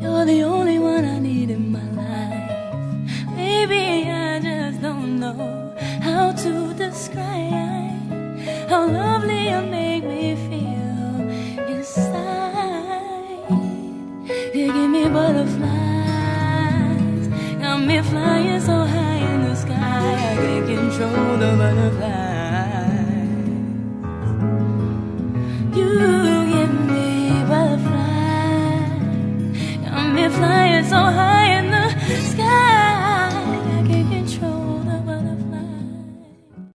you're the only one I need in my life. Maybe I just don't know how to describe how lovely you make me feel inside. You give me butterflies, got me flying so high in the sky. I can't control the butterflies. So high.